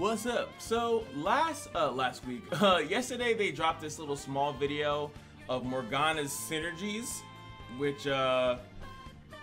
what's up? So last uh last week, uh yesterday they dropped this little small video of Morgana's synergies, which uh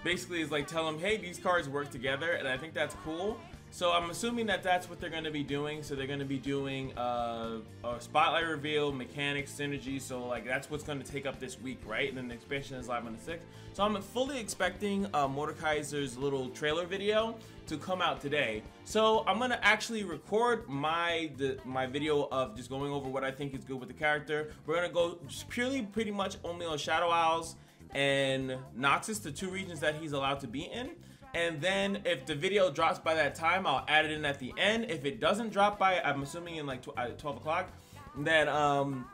basically is like tell them, hey, these cards work together, and I think that's cool. So I'm assuming that that's what they're going to be doing. So they're going to be doing uh, a spotlight reveal, mechanics, synergy. So like that's what's going to take up this week, right? And then the expansion is live on the 6th. So I'm fully expecting uh, Mordekaiser's little trailer video to come out today. So I'm to actually record my the, my video of just going over what I think is good with the character. We're to go purely pretty much only on Shadow Isles and Noxus, the two regions that he's allowed to be in. And then if the video drops by that time, I'll add it in at the end. If it doesn't drop by, I'm assuming in like 12 o'clock, then um,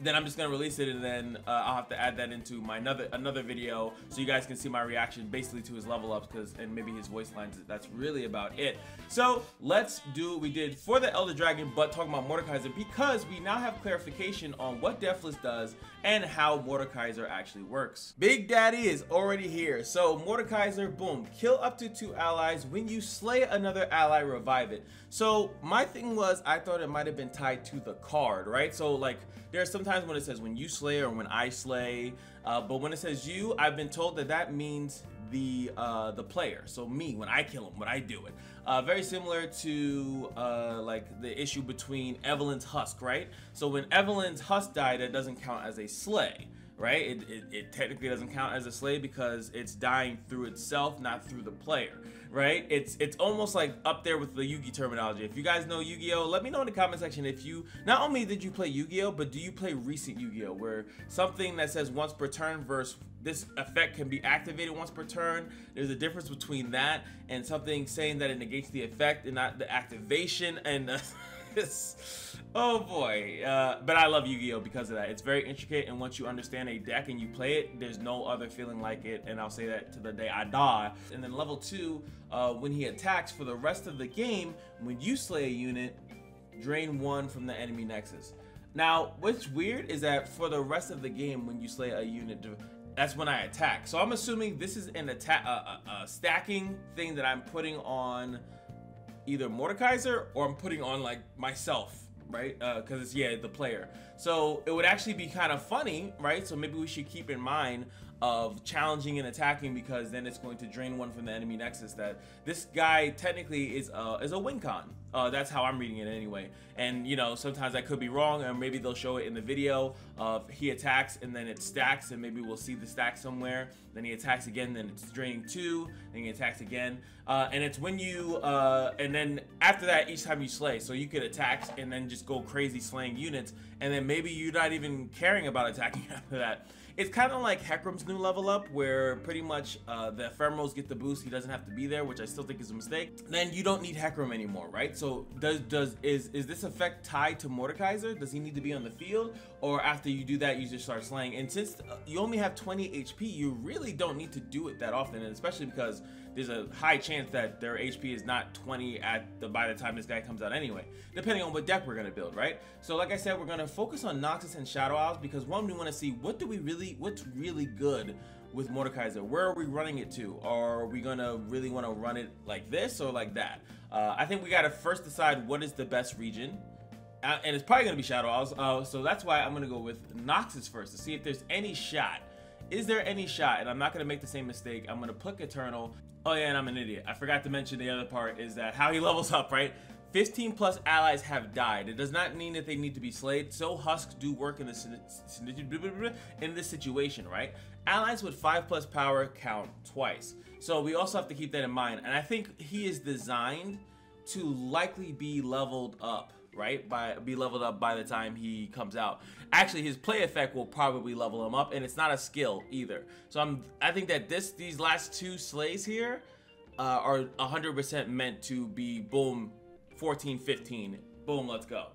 then I'm just gonna release it and then uh, I'll have to add that into my another another video so you guys can see my reaction basically to his level ups because and maybe his voice lines that's really about it. So let's do what we did for the Elder Dragon but talking about Mordekaiser because we now have clarification on what Deathless does and how Mordekaiser actually works. Big Daddy is already here so Mordekaiser boom kill up to two allies when you slay another ally revive it. So my thing was I thought it might have been tied to the card right? So like there's sometimes when it says when you slay or when I slay, uh, but when it says you, I've been told that that means the uh, the player. So me, when I kill him, when I do it. Uh, very similar to uh, like the issue between Evelynn's Husk, right? So when Evelynn's Husk died, it doesn't count as a slay right? It, it, it, technically doesn't count as a slay because it's dying through itself, not through the player, right? It's it's almost like up there with the Yugi terminology. If you guys know Yu-Gi-Oh, let me know in the comment section if you not only did you play Yu-Gi-Oh, but do you play recent Yu-Gi-Oh, where something that says once per turn versus this effect can be activated once per turn. There's a difference between that and something saying that it negates the effect and not the activation and. Uh, oh boy. Uh, but I love Yu-Gi-Oh because of that. It's very intricate, and once you understand a deck and you play it, there's no other feeling like it. And I'll say that to the day I die. And then level two, uh, when he attacks for the rest of the game, when you slay a unit, drain one from the enemy nexus. Now, what's weird is that for the rest of the game, when you slay a unit, that's when I attack. So I'm assuming this is an attack, uh, a stacking thing that I'm putting on either Mordekaiser or I'm putting on like myself right? Because uh, it's, yeah, the player. So it would actually be kind of funny, right? So maybe we should keep in mind of challenging and attacking because then it's going to drain one from the enemy nexus that this guy technically is uh, is a win con. Uh, that's how I'm reading it anyway. And you know, sometimes I could be wrong, and maybe they'll show it in the video of he attacks and then it stacks, and maybe we'll see the stack somewhere. Then he attacks again, then it's draining two, then he attacks again, uh, and it's when you uh, and then after that, each time you slay, so you could attack and then just go crazy slaying units, and then maybe you're not even caring about attacking after that. It's kind of like Hecarim's new level up, where pretty much uh, the ephemerals get the boost. He doesn't have to be there, which I still think is a mistake. Then you don't need Hecarim anymore, right? So does does is is this effect tied to Mordekaiser? Does he need to be on the field, or after you do that, you just start slaying? And since uh, you only have 20 HP, you really don't need to do it that often, and especially because there's a high chance that their HP is not 20 at the by the time this guy comes out anyway, depending on what deck we're gonna build, right? So like I said, we're gonna focus on Noxus and Shadow Isles because one, we want to see what do we really, what's really good with Mordekaiser. Where are we running it to? Are we gonna really want to run it like this or like that? Uh, I think we gotta first decide what is the best region. Uh, and it's probably gonna be Shadow Isles, uh, so that's why I'm gonna go with Noxus first to see if there's any shot is there any shot, and I'm not to make the same mistake, I'm to put Eternal Oh yeah, and I'm an idiot. I forgot to mention the other part is that how he levels up, right? 15 plus allies have died. It does not mean that they need to be slayed. So husks do work in this in this situation, right? Allies with 5 plus power count twice. So we also have to keep that in mind. And I think he is designed to likely be leveled up right? By be leveled up by the time he comes out. Actually, his play effect will probably level him up, and it's not a skill either. So I'm I think that this these last two slays here uh, are 100% meant to be boom 14, 15, boom, let's go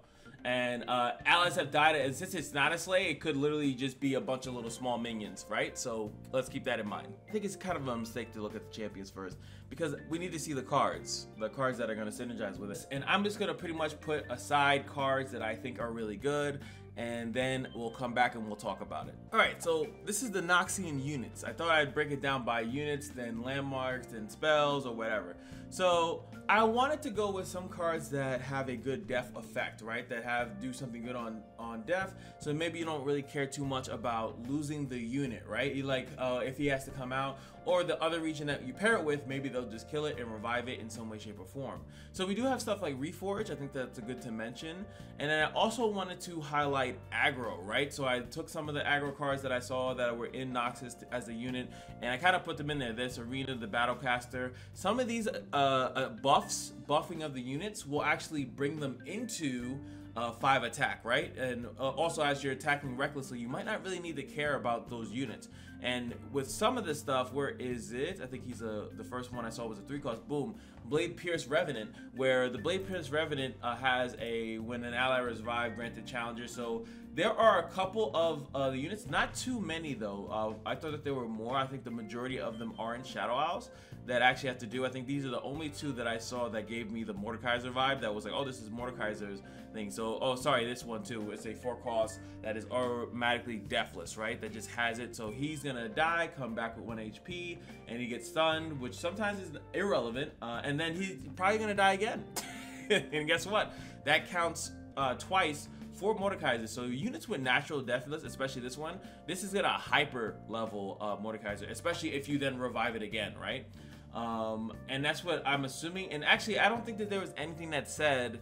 and uh, allies have died. And since it's not a slay, it could literally just be a bunch of little small minions, right? So let's keep that in mind. I think it's kind of a mistake to look at the champions first because we need to see the cards, the cards that are going to synergize with us. And I'm just going to pretty much put aside cards that I think are really good and then we'll come back and we'll talk about it. All right, so this is the Noxian units. I thought I'd break it down by units, then landmarks, then spells, or whatever. So I wanted to go with some cards that have a good def effect, right? That have do something good on on def. So maybe you don't really care too much about losing the unit, right? You like uh, if he has to come out, or the other region that you pair it with, maybe they'll just kill it and revive it in some way, shape, or form. So we do have stuff like Reforge. I think that's a good to mention. And then I also wanted to highlight aggro, right? So I took some of the aggro cards that I saw that were in Noxus as a unit, and I kind of put them in there. This Arena, the Battlecaster. Some of these uh, uh, buffs, buffing of the units, will actually bring them into uh, 5 attack, right? And uh, also as you're attacking recklessly, you might not really need to care about those units. And with some of this stuff, where is it? I think he's a the first one I saw was a three cost. Boom, Blade Pierce Revenant, where the Blade Pierce Revenant uh, has a when an ally is revived, granted challenger. So there are a couple of uh, the units, not too many though. Uh, I thought that there were more. I think the majority of them are in Shadow Isles that actually have to do. I think these are the only two that I saw that gave me the Mordekaiser vibe. That was like, oh, this is Mordekaiser's thing. So, oh, sorry, this one too. It's a four cost that is automatically deathless, right? That just has it. So he's gonna die, come back with one HP, and he gets stunned, which sometimes is irrelevant. Uh, and then he's probably gonna die again. and guess what? That counts uh, twice for Mordekaiser. So units with natural deathless, especially this one, this is gonna hyper level uh, Mordekaiser, especially if you then revive it again, right? Um, and that's what I'm assuming. And actually, I don't think that there was anything that said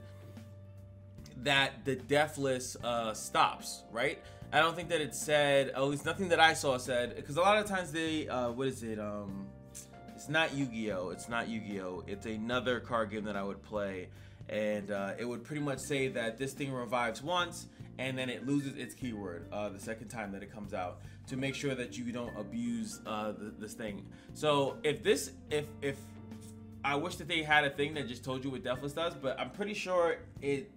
that the deathless uh, stops, right? I don't think that it said, at least nothing that I saw said, because a lot of times they, uh, what is it? Um, it's not Yu-Gi-Oh! It's not Yu-Gi-Oh! It's another card game that I would play, and uh, it would pretty much say that this thing revives once, and then it loses its keyword uh, the second time that it comes out to make sure that you don't abuse uh, the, this thing. So if this, if if I wish that they had a thing that just told you what Deathless does, but I'm pretty sure it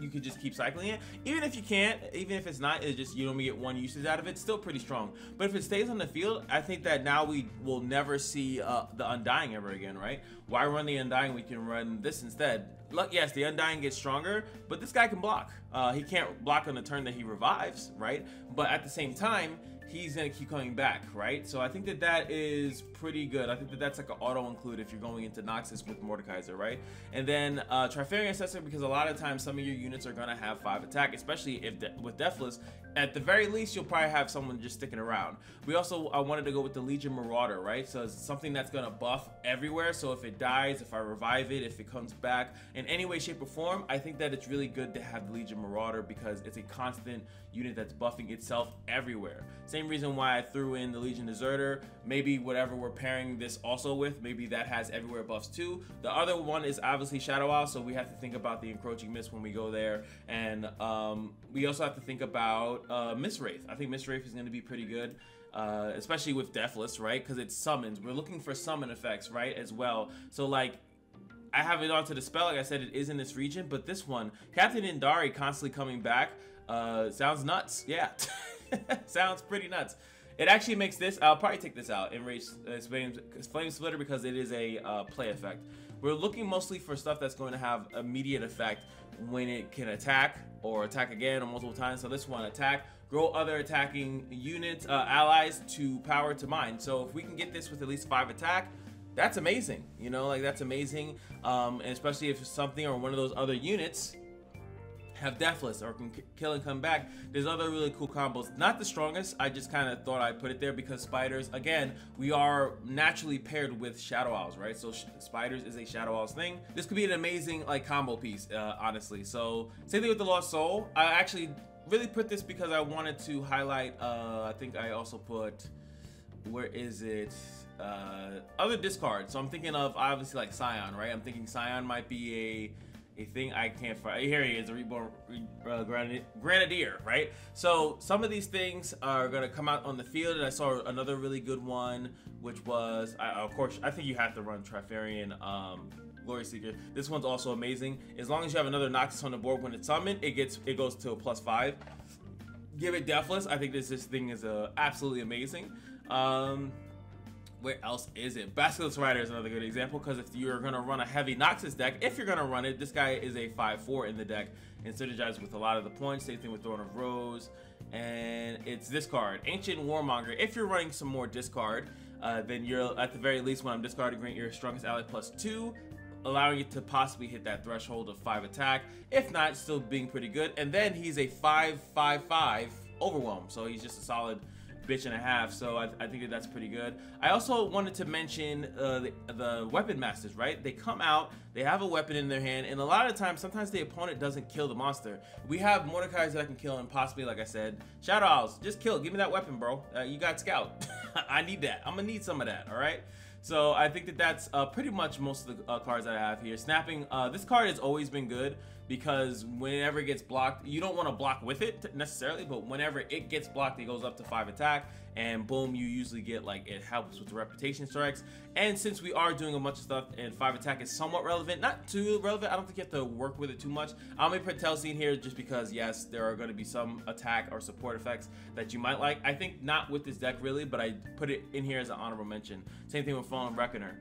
you could just keep cycling it. Even if you can't, even if it's not, it's just you only get one usage out of it. Still pretty strong. But if it stays on the field, I think that now we will never see uh, the Undying ever again, right? Why run the Undying? We can run this instead. Look, yes, the Undying gets stronger, but this guy can block. Uh, he can't block on the turn that he revives, right? But at the same time, he's gonna keep coming back, right? So I think that that is pretty good. I think that that's like an auto include if you're going into Noxus with Mordekaiser, right? And then uh, Trifarian Assessor because a lot of times some of your units are gonna have five attack, especially if de with Deathless. At the very least, you'll probably have someone just sticking around. We also I wanted to go with the Legion Marauder, right? So it's something that's gonna buff everywhere. So if it dies, if I revive it, if it comes back in any way, shape, or form, I think that it's really good to have the Legion Marauder because it's a constant unit that's buffing itself everywhere. Same reason why I threw in the Legion Deserter. Maybe whatever we're pairing this also with, maybe that has everywhere buffs too. The other one is obviously Shadow Isle, so we have to think about the Encroaching Mist when we go there. And um, we also have to think about uh, Mistwraith. I think Mistwraith is going to be pretty good. Uh, especially with Deathless, right? Because it's summons. We're looking for summon effects, right, as well. So, like, I have it onto the spell. Like I said, it is in this region, but this one, Captain Indari constantly coming back. Uh, sounds nuts. Yeah. sounds pretty nuts. It actually makes this, I'll probably take this out, Enrage uh, Flame Splitter because it is a uh, play effect. We're looking mostly for stuff that's going to have immediate effect when it can attack or attack again or multiple times. So this one, attack, grow other attacking units, uh, allies to power to mine. So if we can get this with at least five attack, that's amazing. You know, like that's amazing. Um, and especially if something or one of those other units have Deathless or can kill and come back. There's other really cool combos. Not the strongest. I just kind of thought I'd put it there because spiders, again, we are naturally paired with Shadow Isles, right? So spiders is a Shadow Isles thing. This could be an amazing like combo piece, uh, honestly. So same thing with the Lost Soul. I actually really put this because I wanted to highlight, uh, I think I also put, where is it? Uh, other discards. So I'm thinking of obviously like Sion, right? I'm thinking Sion might be a a thing I can't find. Here he is, a reborn uh, grenadier, right? So some of these things are gonna come out on the field, and I saw another really good one, which was, I, of course, I think you have to run Trifarian um, Glory Seeker. This one's also amazing. As long as you have another Noxus on the board when it's summoned, it gets it goes to a plus five. Give it Deathless. I think this this thing is uh, absolutely amazing. Um, where else is it? Basilisk Rider is another good example because if you're going to run a heavy Noxus deck, if you're going to run it, this guy is a 5-4 in the deck and synergizes with a lot of the points. Same thing with Thorn of Rose. And it's this card, Ancient Warmonger. If you're running some more discard, uh, then you're at the very least when I'm discarding, grant your strongest ally plus two, allowing you to possibly hit that threshold of five attack. If not, still being pretty good. And then he's a five five five overwhelm, so he's just a solid bitch and a half. So I, I think that that's pretty good. I also wanted to mention uh, the, the, weapon masters, right? They come out, they have a weapon in their hand, and a lot of times, sometimes the opponent doesn't kill the monster. We have Mordekaiser that can kill, and possibly, like I said, Shadow Isles, just kill. Give me that weapon, bro. Uh, you got Scout. I need that. I'm gonna need some of that. All right. So I think that that's uh, pretty much most of the uh, cards that I have here. Snapping, uh, this card has always been good because whenever it gets blocked, you don't want to block with it necessarily, but whenever it gets blocked, it goes up to 5 attack, and boom, you usually get, like, it helps with the reputation strikes. And since we are doing a bunch of stuff, and 5 attack is somewhat relevant, not too relevant, I don't think you have to work with it too much. I'm to put Telseen here just because, yes, there are going to be some attack or support effects that you might like. I think not with this deck, really, but I put it in here as an honorable mention. Same thing with Fallen Reckoner.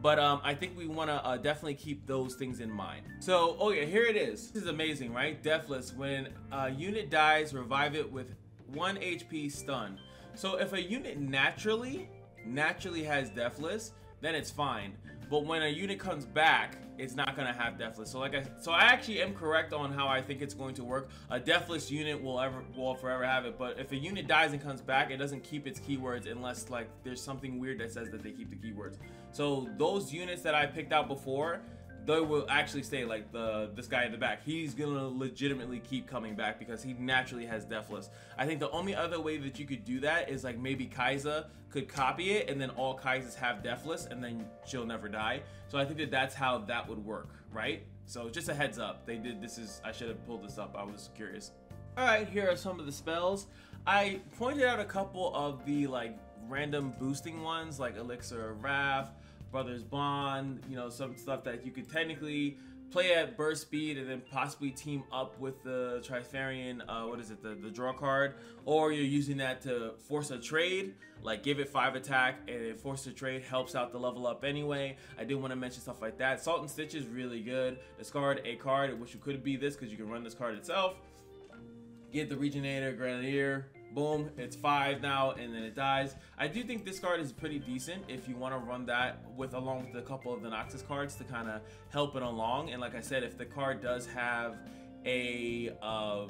But um, I think we want to uh, definitely keep those things in mind. So, oh yeah, here it is. This is amazing, right? Deathless. When a unit dies, revive it with 1 HP stun. So if a unit naturally, naturally has Deathless, then it's fine. But when a unit comes back, it's not gonna have deathless. So like I, so I actually am correct on how I think it's going to work. A deathless unit will ever, will forever have it. But if a unit dies and comes back, it doesn't keep its keywords unless like there's something weird that says that they keep the keywords. So those units that I picked out before, they will actually stay like the this guy in the back. He's gonna legitimately keep coming back because he naturally has Deathless. I think the only other way that you could do that is like maybe Kai'Sa could copy it and then all Kai'Sas have Deathless and then she'll never die. So I think that that's how that would work, right? So just a heads up, they did this is I should have pulled this up. I was curious. All right, here are some of the spells. I pointed out a couple of the like random boosting ones like Elixir of Wrath, Brothers Bond, you know, some stuff that you could technically play at burst speed and then possibly team up with the Trifarian, uh, what is it, the, the draw card, or you're using that to force a trade, like give it 5 attack and it force a trade helps out the level up anyway. I did want to mention stuff like that. Salt and Stitch is really good. Discard a card, which could be this because you can run this card itself. Get the Regenerator, Grenadier, boom, it's five now, and then it dies. I do think this card is pretty decent if you want to run that with along with a couple of the Noxus cards to kind of help it along. And like I said, if the card does have a uh,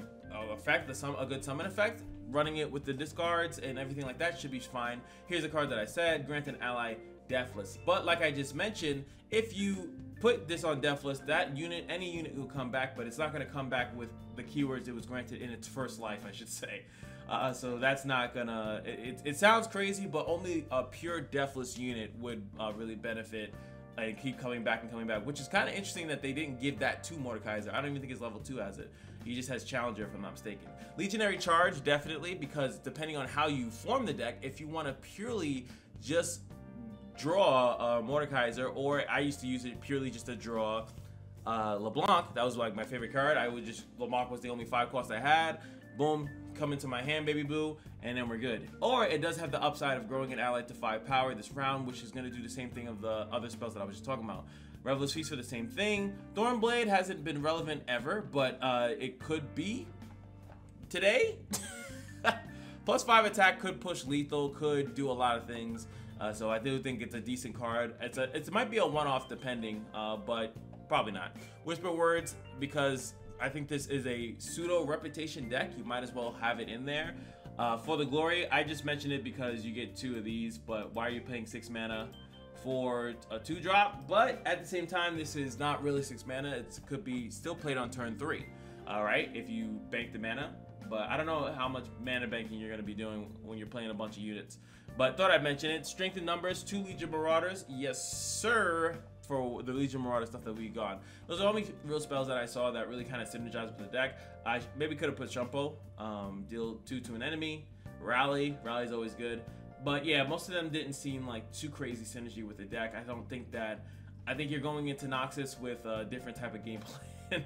effect, a, a good summon effect, running it with the discards and everything like that should be fine. Here's a card that I said, grant an ally deathless. But like I just mentioned, if you put this on deathless, that unit, any unit will come back, but it's not going to come back with the keywords it was granted in its first life, I should say. Uh, so that's not gonna. It, it, sounds crazy, but only a pure deathless unit would uh, really benefit and keep coming back and coming back. Which is kind of interesting that they didn't give that to Mordekaiser. I don't even think his level two has it. He just has Challenger, if I'm not mistaken. Legionary Charge, definitely, because depending on how you form the deck, if you want to purely just draw uh, Mordekaiser, or I used to use it purely just to draw uh, LeBlanc. That was like my favorite card. I would just LeBlanc was the only five cost I had. Boom, come into my hand, baby boo, and then we're good. Or it does have the upside of growing an ally to 5 power this round, which is going to do the same thing of the other spells that I was just talking about. Revelous Feast for the same thing. Thornblade hasn't been relevant ever, but uh, it could be today. Plus 5 attack could push lethal, could do a lot of things. Uh, so I do think it's a decent card. It's a it might be a one-off depending, uh, but probably not. Whisper Words because I think this is a pseudo reputation deck. You might as well have it in there. Uh, for the glory, I just mentioned it because you get two of these, but why are you paying six mana for a two drop? But at the same time, this is not really six mana. It could be still played on turn three. All right, if you bank the mana. But I don't know how much mana banking you're going to be doing when you're playing a bunch of units. But thought I'd mention it. Strength in numbers, two Legion Marauders. Yes, sir for the Legion Marauder stuff that we got. Those are the only real spells that I saw that really kind of synergized with the deck. I maybe could have put Shunpo, um, deal two to an enemy, Rally. Rally's always good. But yeah, most of them didn't seem like too crazy synergy with the deck. I don't think that. I think you're going into Noxus with a different type of game plan.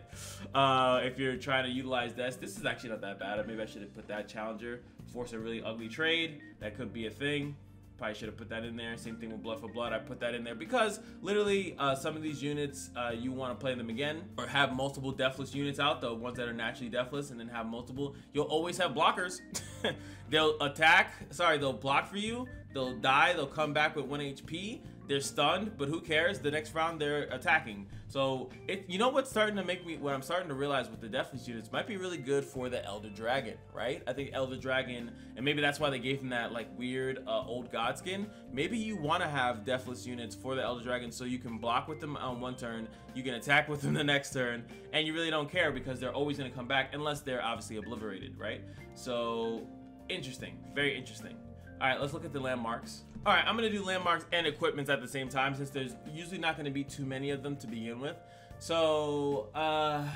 uh, if you're trying to utilize this, this is actually not that bad. Maybe I should have put that challenger, force a really ugly trade. That could be a thing. Probably should have put that in there. Same thing with Blood for Blood. I put that in there because literally uh, some of these units uh, you want to play them again or have multiple deathless units out, the ones that are naturally deathless, and then have multiple. You'll always have blockers. they'll attack. Sorry, they'll block for you. They'll die. They'll come back with one HP they're stunned, but who cares? The next round they're attacking. So it, you know what's starting to make me, what I'm starting to realize with the Deathless units might be really good for the Elder Dragon, right? I think Elder Dragon, and maybe that's why they gave him that like weird uh, old god skin. Maybe you want to have Deathless units for the Elder Dragon so you can block with them on one turn, you can attack with them the next turn, and you really don't care because they're always going to come back unless they're obviously obliterated, right? So interesting, very interesting. All right, let's look at the landmarks. All right, I'm gonna do landmarks and equipments at the same time since there's usually not gonna be too many of them to begin with. So, uh,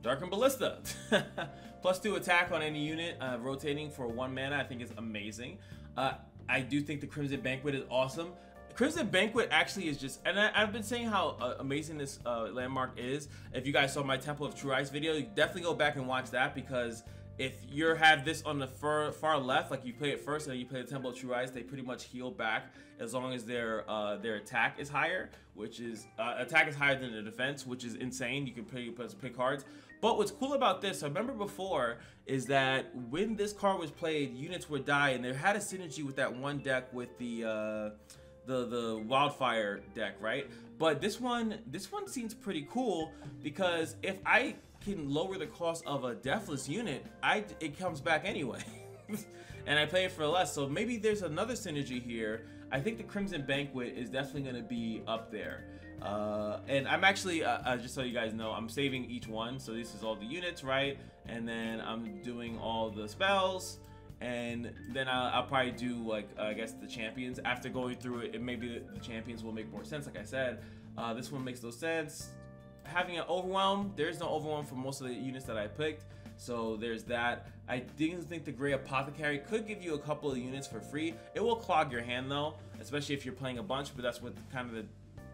Darkin Ballista. Plus two attack on any unit, uh, rotating for one mana, I think is amazing. Uh, I do think the Crimson Banquet is awesome. Crimson Banquet actually is just, and I, have been saying how uh, amazing this uh, landmark is. If you guys saw my Temple of True Ice video, definitely go back and watch that because if you have this on the far, far left, like you play it first and then you play the Temple of True Ice, they pretty much heal back as long as their uh, their attack is higher, which is uh, attack is higher than the defense, which is insane. You can play play cards. But what's cool about this, I remember before, is that when this card was played, units would die, and there had a synergy with that one deck with the. Uh, the the wildfire deck right but this one this one seems pretty cool because if i can lower the cost of a deathless unit, I it comes back anyway. and I play it for less. So maybe there's another synergy here. I think the Crimson Banquet is definitely going to be up there. Uh, and I'm actually, uh, uh, just so you guys know, I'm saving each one. So this is all the units, right? And then I'm doing all the spells. And then I'll, I'll probably do, like, uh, I guess, the champions. After going through it, it maybe the, the champions will make more sense, like I said. Uh, this one makes no sense having an overwhelm. There's no overwhelm for most of the units that I picked. So there's that. I didn't think the Gray Apothecary could give you a couple of units for free. It will clog your hand though, especially if you're playing a bunch, but that's what kind of the,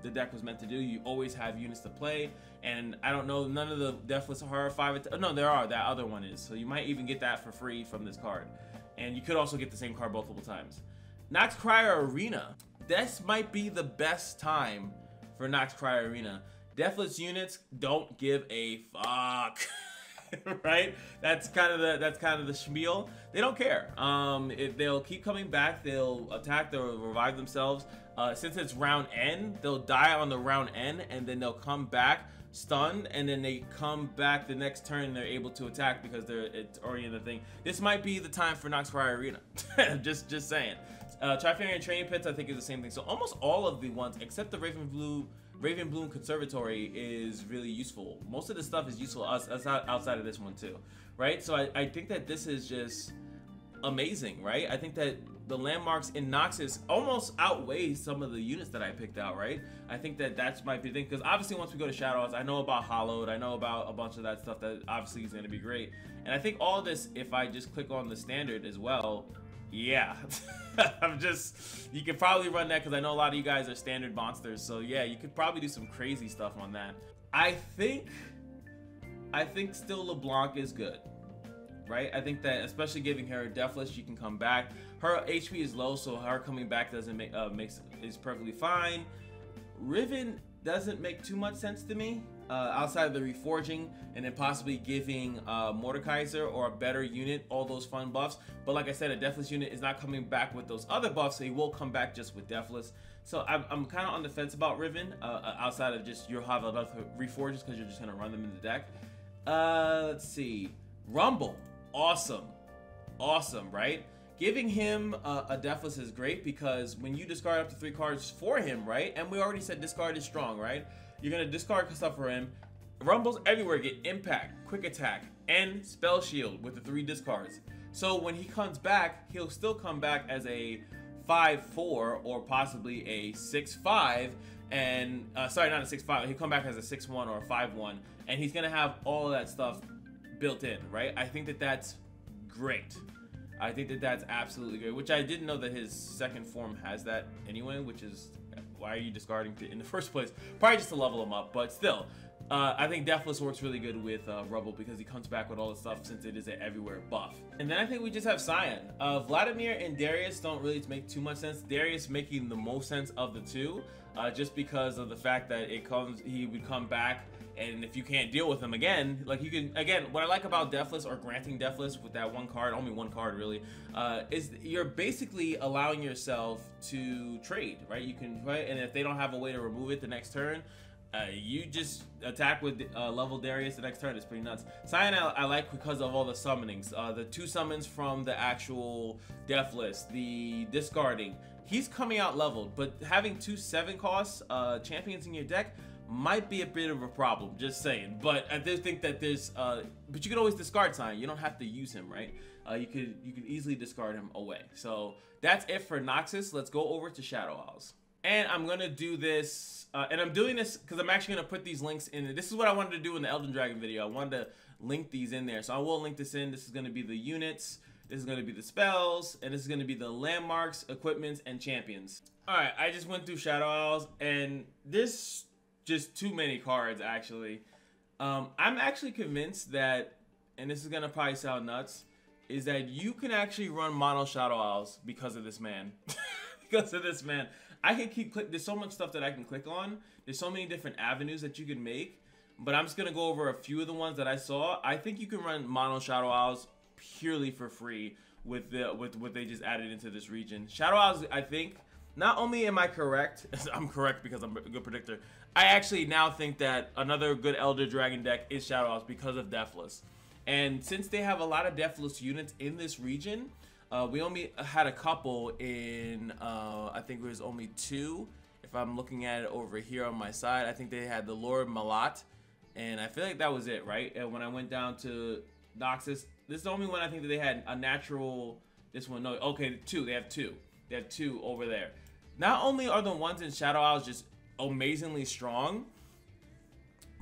the deck was meant to do. You always have units to play. And I don't know, none of the Deathless Horror 5, no, there are, that other one is. So you might even get that for free from this card. And you could also get the same card multiple times. Noxkraya Arena. This might be the best time for Noxkraya Arena. Deathless units don't give a fuck. right? That's kind of the that's kind of the schmeal. They don't care. Um, they'll keep coming back, they'll attack, they'll revive themselves. Uh, since it's round N, they'll die on the round N, and then they'll come back stunned, and then they come back the next turn. They're able to attack because they're it's already in the thing. This might be the time for Noxkraya Arena. just just saying. Uh, Trifarian Training Pits, I think, is the same thing. So almost all of the ones except the Raven Blue Raven Bloom Conservatory is really useful. Most of the stuff is useful outside of this one too, right? So I, I think that this is just amazing, right? I think that the landmarks in Noxus almost outweigh some of the units that I picked out, right? I think that that's my big thing because obviously once we go to Shadows, I know about Hollowed, I know about a bunch of that stuff that obviously is going to be great, and I think all this, if I just click on the standard as well, yeah. I'm just, you could probably run that because I know a lot of you guys are standard monsters. So yeah, you could probably do some crazy stuff on that. I think, I think still LeBlanc is good. Right? I think that especially giving her a deathless, she can come back. Her HP is low, so her coming back doesn't make uh, makes is perfectly fine. Riven doesn't make too much sense to me uh, outside of the reforging and then possibly giving uh, Mordekaiser or a better unit all those fun buffs. But like I said, a Deathless unit is not coming back with those other buffs, so he will come back just with Deathless. So I'm, I'm kind of on the fence about Riven, uh, uh, outside of just your enough reforges because you're just going to run them in the deck. Uh, let's see. Rumble. Awesome. Awesome, right? Giving him a, a Deathless is great because when you discard up to three cards for him, right? And we already said discard is strong, right? You're gonna discard stuff for him. Rumbles everywhere get impact, quick attack, and spell shield with the three discards. So when he comes back, he'll still come back as a 5-4 or possibly a 6-5 and uh, sorry not a 6-5 he'll come back as a 6-1 or a 5-1 and he's gonna have all of that stuff built in right I think that that's great I think that that's absolutely great which I didn't know that his second form has that anyway which is why are you discarding it in the first place? Probably just to level him up, but still, uh, I think Deathless works really good with uh, Rumble because he comes back with all the stuff since it is an everywhere buff. And then I think we just have Sion. Uh, Vladimir and Darius don't really make too much sense. Darius making the most sense of the two, uh, just because of the fact that it comes, he would come back and if you can't deal with them again, like you can, again, what I like about Deathless or granting Deathless with that one card, only one card really, uh, is you're basically allowing yourself to trade, right? You can? And if they don't have a way to remove it the next turn, uh, you just attack with uh, level Darius the next turn. It's pretty nuts. Sion I, I like because of all the summonings. Uh, the two summons from the actual Deathless, the discarding. He's coming out leveled, but having two seven costs uh, champions in your deck might be a bit of a problem. Just saying. But I do think that there's, uh, but you can always discard Sion. You don't have to use him, right? Uh, you could you can easily discard him away. So that's it for Noxus. Let's go over to Shadow Isles. And I'm gonna do this, uh, and I'm doing this because I'm actually gonna put these links in. This is what I wanted to do in the Elder Dragon video. I wanted to link these in there, so I will link this in. This is gonna be the units. This is gonna be the spells, and this is gonna be the landmarks, equipments, and champions. All right, I just went through Shadow Isles, and this just too many cards actually. Um, I'm actually convinced that, and this is gonna probably sound nuts, is that you can actually run mono Shadow Isles because of this man. because of this man. I can keep click. There's so much stuff that I can click on. There's so many different avenues that you can make. But I'm just gonna go over a few of the ones that I saw. I think you can run mono Shadow Isles purely for free with the with what they just added into this region. Shadow Isles, I think. Not only am I correct, I'm correct because I'm a good predictor. I actually now think that another good Elder Dragon deck is Shadow Isles because of Deathless. And since they have a lot of Deathless units in this region, uh, we only had a couple in, uh, I think it was only two. If I'm looking at it over here on my side, I think they had the Lord Malat. And I feel like that was it, right? And when I went down to Noxus, this is the only one I think that they had a natural, this one, no, okay, two, they have two. They have two over there. Not only are the ones in Shadow Isles just amazingly strong,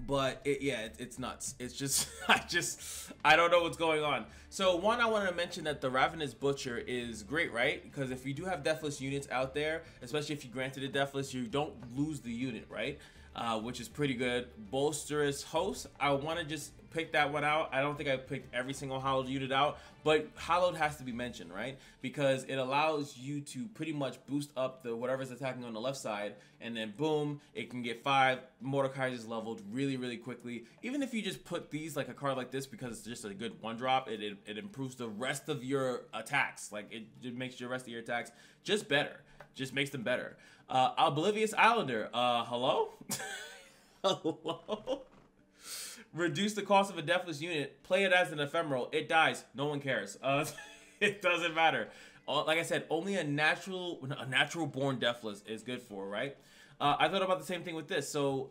but it, yeah, it, it's nuts. It's just, I just, I don't know what's going on. So one, I wanted to mention that the Ravenous Butcher is great, right? Because if you do have Deathless units out there, especially if you granted a Deathless, you don't lose the unit, right? Uh, which is pretty good. Boisterous Host, I want to just pick that one out. I don't think I picked every single Hallowed unit out, but Hallowed has to be mentioned, right? Because it allows you to pretty much boost up the whatever's attacking on the left side, and then boom, it can get five. Mordekaiser's leveled really, really quickly. Even if you just put these like a card like this because it's just a good one drop, it, it, it improves the rest of your attacks. Like it, it makes your rest of your attacks just better. Just makes them better. Uh, Oblivious Islander, uh, hello? hello? reduce the cost of a deathless unit, play it as an ephemeral, it dies. No one cares. Uh, it doesn't matter. Uh, like I said, only a natural, a natural born deathless is good for, right? Uh, I thought about the same thing with this. So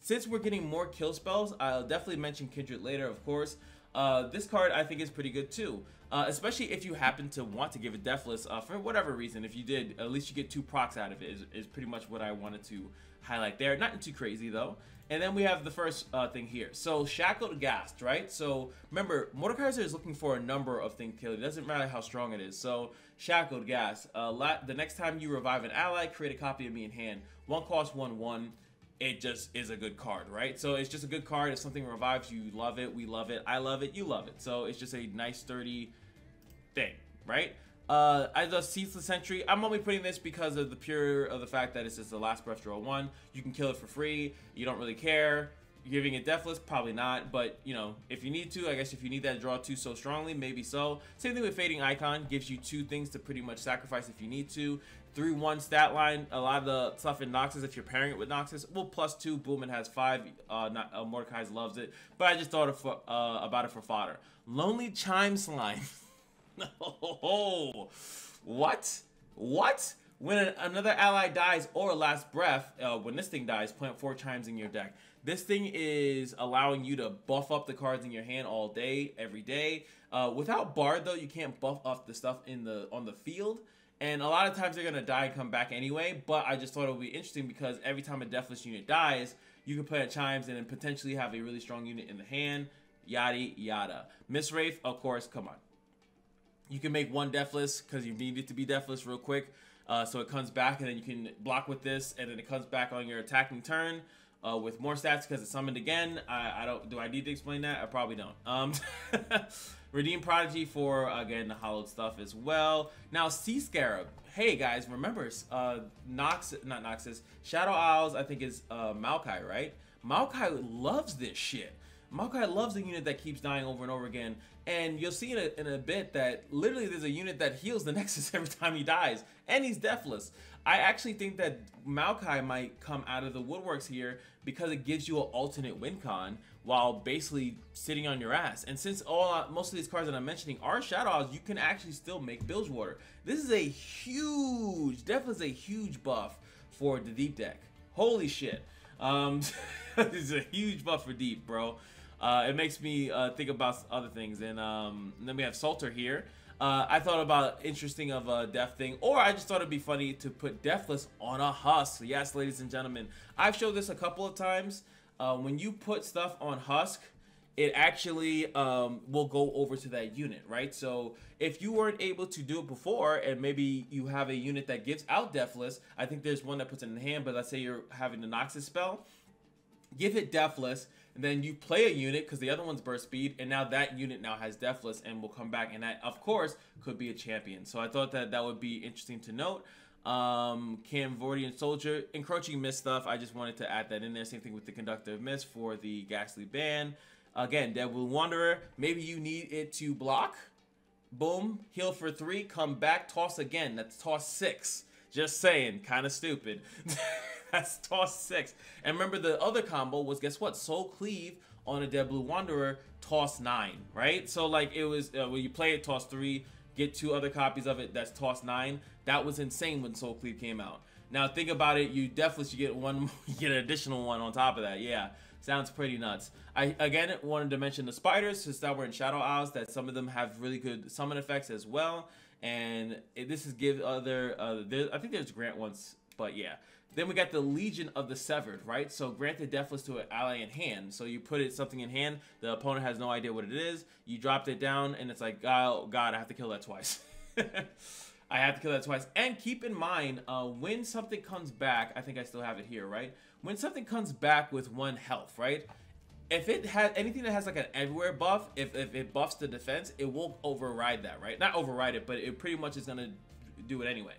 since we're getting more kill spells, I'll definitely mention Kindred later, of course. Uh, this card I think is pretty good too. Uh, especially if you happen to want to give it Deathless uh, for whatever reason. If you did, at least you get two procs out of it. Is, is pretty much what I wanted to highlight there. Not too crazy though. And then we have the first uh, thing here. So Shackled Ghast, right? So remember, Mordekaiser is looking for a number of things killed. It doesn't matter how strong it is. So Shackled Ghast. Uh, the next time you revive an ally, create a copy of me in hand. One cost, one, one. It just is a good card, right? So it's just a good card. If something revives, you love it. We love it. I love it. You love it. So it's just a nice, sturdy thing, right? Uh, I the Ceaseless Sentry. I'm only putting this because of the pure of the fact that it's just the last breath draw one. You can kill it for free. You don't really care. Giving it Deathless, probably not. But, you know, if you need to, I guess if you need that draw two so strongly, maybe so. Same thing with Fading Icon. Gives you two things to pretty much sacrifice if you need to. 3-1 stat line. A lot of the stuff in Noxus, if you're pairing it with Noxus, well, plus 2. Boom, it has 5. Uh, not, uh, Mordekai's loves it. But I just thought of, uh, about it for fodder. Lonely Chime Slime. Oh, what? What? When another ally dies or last breath, uh, when this thing dies, plant four chimes in your deck. This thing is allowing you to buff up the cards in your hand all day, every day. Uh, without Bard though, you can't buff up the stuff in the on the field. And a lot of times they're gonna die and come back anyway. But I just thought it would be interesting because every time a Deathless unit dies, you can play Chimes and then potentially have a really strong unit in the hand. Yada yada. Mistwraith, of course, come on. You can make one deathless because you need it to be deathless real quick. Uh, so it comes back and then you can block with this and then it comes back on your attacking turn. uh, with more stats because it's summoned again. I, I, don't. Do I need to explain that? I probably don't. Um, Redeem Prodigy for again the hollowed stuff as well. Now Sea Scarab. Hey guys, remember uh, Nox, not Noxus, Shadow Isles. I think is uh, Maokai, right? Maokai loves this shit. Maokai loves a unit that keeps dying over and over again. And you'll see in a, in a bit that literally there's a unit that heals the Nexus every time he dies. And he's deathless. I actually think that Maokai might come out of the woodworks here because it gives you an alternate win con while basically sitting on your ass. And since all most of these cards that I'm mentioning are Shadows, you can actually still make Bilgewater. This is a huge, definitely a huge buff for the deep deck. Holy shit. Um, this is a huge buff for deep, bro. Uh, it makes me uh, think about other things. And, um, and then we have Salter here. Uh, I thought about interesting of a death thing, or I just thought it'd be funny to put Deathless on a husk. Yes, ladies and gentlemen, I've showed this a couple of times. Uh, when you put stuff on husk, it actually um, will go over to that unit, right? So if you weren't able to do it before, and maybe you have a unit that gives out Deathless, I think there's one that puts it in the hand, but let's say you're having the Noxus spell, give it Deathless, and then you play a unit because the other one's burst speed, and now that unit now has Deathless and will come back, and that of course could be a champion. So I thought that that would be interesting to note. Um, Camavoran Soldier, encroaching mist stuff. I just wanted to add that in there. Same thing with the Conductive Mist for the Ghastly Band. Again, Devil Wanderer. Maybe you need it to block. Boom, heal for three, come back, toss again. That's toss six. Just saying, kind of stupid. That's toss six. And remember the other combo was guess what? Soul Cleave on a Dead Blue Wanderer, toss nine, right? So like it was uh, when you play it, toss three, get two other copies of it. That's toss nine. That was insane when Soul Cleave came out. Now think about it. You definitely should get one, get an additional one on top of that. Yeah, sounds pretty nuts. I again wanted to mention the spiders since that we're in Shadow Isles. That some of them have really good summon effects as well. And this is give other. Uh, there, I think there's Grant once, but yeah. Then we got the Legion of the Severed, right? So grant the Deathless to an ally in hand. So you put it something in hand, the opponent has no idea what it is. You dropped it down, and it's like, oh god, I have to kill that twice. I have to kill that twice. And keep in mind, uh, when something comes back, I think I still have it here, right? When something comes back with one health, right? If it has anything that has like an everywhere buff, if, if it buffs the defense, it will override that, right? Not override it, but it pretty much is gonna do it anyway.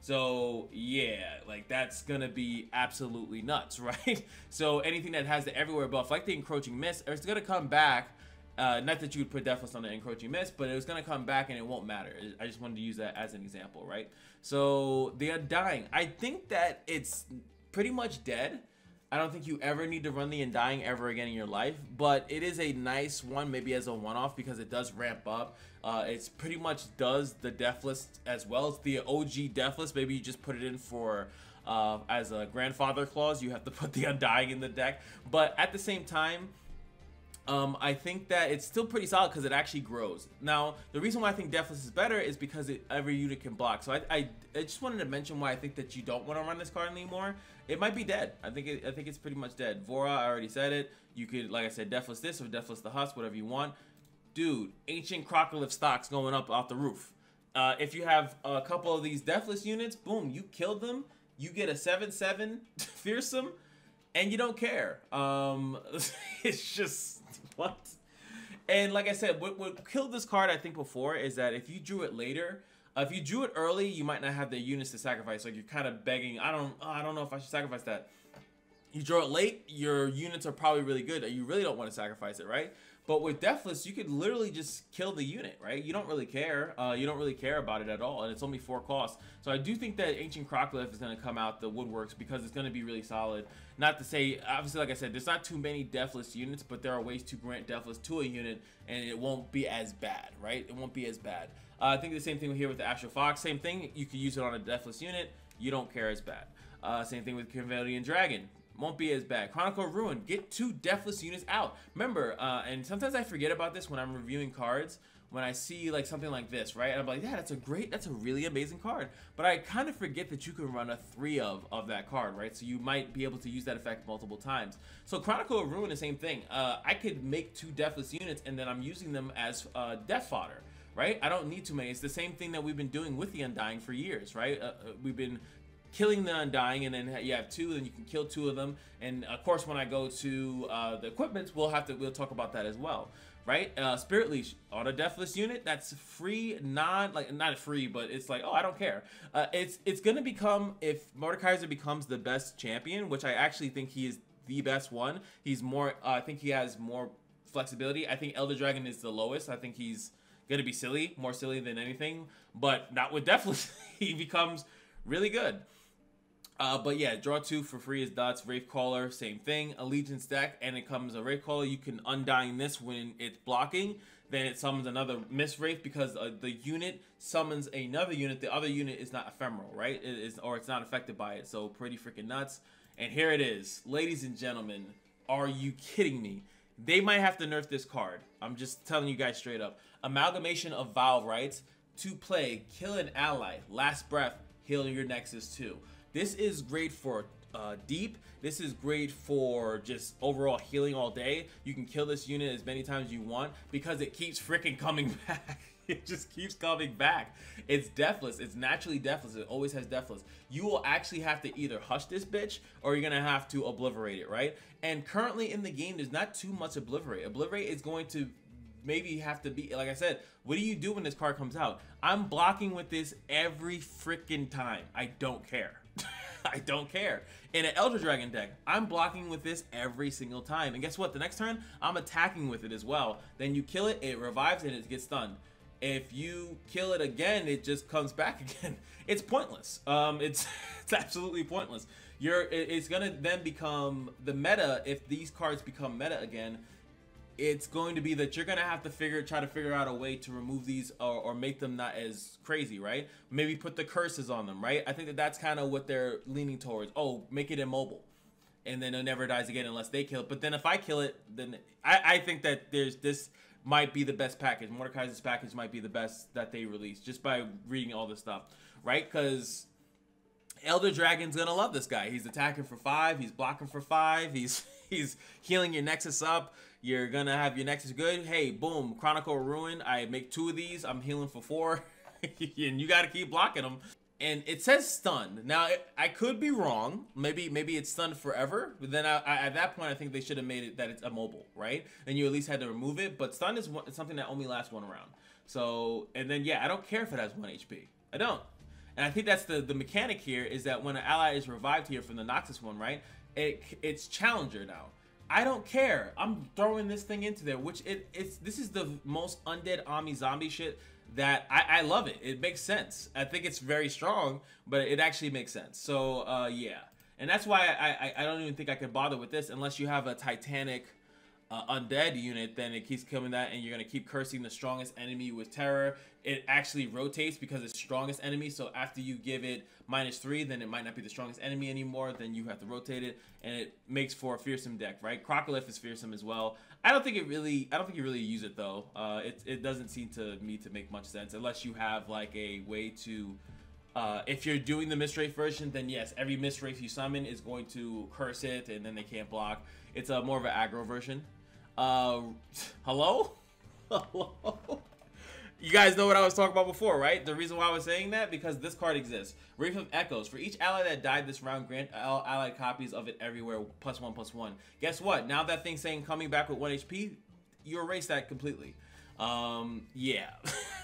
So yeah, like that's gonna be absolutely nuts, right? So anything that has the everywhere buff, like the encroaching mist, or it's gonna come back. Uh, not that you would put Deathless on the encroaching mist, but it was gonna come back and it won't matter. I just wanted to use that as an example, right? So the Undying, I think that it's pretty much dead. I don't think you ever need to run the Undying ever again in your life, but it is a nice one, maybe as a one-off because it does ramp up. Uh, it's pretty much does the Deathless as well as the OG Deathless. Maybe you just put it in for uh, as a grandfather clause. You have to put the Undying in the deck, but at the same time, um, I think that it's still pretty solid because it actually grows. Now, the reason why I think Deathless is better is because it, every unit can block. So I, I, I, just wanted to mention why I think that you don't want to run this card anymore. It might be dead. I think it, I think it's pretty much dead. Vora, I already said it. You could, like I said, Deathless this or Deathless the Husk, whatever you want. Dude, Ancient Crocolith stocks going up off the roof. Uh, if you have a couple of these Deathless units, boom, you killed them. You get a 7-7 Fearsome, and you don't care. Um, it's just what? And like I said, what, what killed this card, I think, before is that if you drew it later, uh, if you drew it early, you might not have the units to sacrifice. Like you're kind of begging. I don't. Oh, I don't know if I should sacrifice that. You draw it late, your units are probably really good. You really don't want to sacrifice it, right? But with Deathless, you could literally just kill the unit, right? You don't really care. Uh, you don't really care about it at all, and it's only four costs. So I do think that Ancient Crocolith is going to come out the woodworks because it's going to be really solid. Not to say, obviously, like I said, there's not too many Deathless units, but there are ways to grant Deathless to a unit, and it won't be as bad, right? It won't be as bad. Uh, I think the same thing here with the Astral Fox. Same thing. You could use it on a Deathless unit. You don't care as bad. Uh, same thing with Cavalian Dragon won't be as bad. Chronicle Ruin, get two Deathless units out. Remember, uh, and sometimes I forget about this when I'm reviewing cards, when I see like something like this, right? And I'm like, yeah, that's a great, that's a really amazing card. But I kind of forget that you can run a three of of that card, right? So you might be able to use that effect multiple times. So Chronicle of Ruin, the same thing. Uh, I could make two Deathless units and then I'm using them as uh, death fodder right? I don't need too many. It's the same thing that we've been doing with the Undying for years, right? Uh, uh we've been killing the Undying, and then you have two, then you can kill two of them. And of course, when I go to uh, the equipment, we'll have to we'll talk about that as well, right? Uh, Spirit Leash, auto deathless unit, that's free, non like not free, but it's like oh I don't care. Uh, it's it's gonna become if Mordekaiser becomes the best champion, which I actually think he is the best one. He's more, uh, I think he has more flexibility. I think Elder Dragon is the lowest. I think he's gonna be silly, more silly than anything, but not with Deathless. he becomes really good. Uh, but yeah, draw two for free is dots. Wraith Caller, same thing. Allegiance deck, and it comes a Wraith Caller. You can undying this when it's blocking. Then it summons another Mistwraith because uh, the unit summons another unit. The other unit is not ephemeral, right? It is, or it's not affected by it. So pretty freaking nuts. And here it is, ladies and gentlemen. Are you kidding me? They might have to nerf this card. I'm just telling you guys straight up. Amalgamation of Vow rights to play, kill an ally, last breath, heal your Nexus too. This is great for uh, deep. This is great for just overall healing all day. You can kill this unit as many times you want because it keeps freaking coming back. it just keeps coming back. It's deathless. It's naturally deathless. It always has deathless. You will actually have to either hush this bitch or you're gonna have to obliterate it, right? And currently in the game, there's not too much obliterate. Obliterate is going to maybe you have to be like I said. What do you do when this card comes out? I'm blocking with this every freaking time. I don't care. I don't care. In an Elder Dragon deck, I'm blocking with this every single time. And guess what? The next turn, I'm attacking with it as well. Then you kill it, it revives, and it gets stunned. If you kill it again, it just comes back again. It's pointless. Um, it's it's absolutely pointless. You're it's gonna then become the meta if these cards become meta again it's going to be that you're gonna have to figure try to figure out a way to remove these or, or make them not as crazy right maybe put the curses on them right i think that that's kind of what they're leaning towards oh make it immobile and then it never dies again unless they kill it but then if i kill it then i, I think that there's this might be the best package mordekaiser's package might be the best that they release just by reading all this stuff right because Elder Dragon's gonna love this guy. He's attacking for five. He's blocking for five. He's he's healing your Nexus up. You're gonna have your Nexus good. Hey, boom, Chronicle Ruin. I make two of these. I'm healing for four, and you gotta keep blocking them. And it says stunned. Now I could be wrong. Maybe maybe it's stunned forever. But then I, I, at that point, I think they should have made it that it's immobile, right? And you at least had to remove it. But stun is one, something that only lasts one round. So and then yeah, I don't care if it has one HP. I don't. And I think that's the the mechanic here is that when an ally is revived here from the Noxus one, right? It it's Challenger now. I don't care. I'm throwing this thing into there, which it it's this is the most undead Ami zombie shit that I, I love it. It makes sense. I think it's very strong, but it actually makes sense. So uh, yeah, and that's why I, I I don't even think I could bother with this unless you have a Titanic uh, undead unit, then it keeps coming that, and you're gonna keep cursing the strongest enemy with terror. It actually rotates because it's strongest enemy. So after you give it minus three, then it might not be the strongest enemy anymore. Then you have to rotate it, and it makes for a fearsome deck, right? Crocolith is fearsome as well. I don't think it really, I don't think you really use it though. Uh, it it doesn't seem to me to make much sense unless you have like a way to. Uh, if you're doing the Mistwraith version, then yes, every Mistwraith you summon is going to curse it, and then they can't block. It's a more of an aggro version. Uh, hello? Hello? You guys know what I was talking about before, right? The reason why I was saying that, because this card exists. Wraith of Echoes. For each ally that died this round, grant all allied copies of it everywhere, plus one, plus one. Guess what? Now that thing's saying coming back with one HP, you erase that completely. Um, yeah.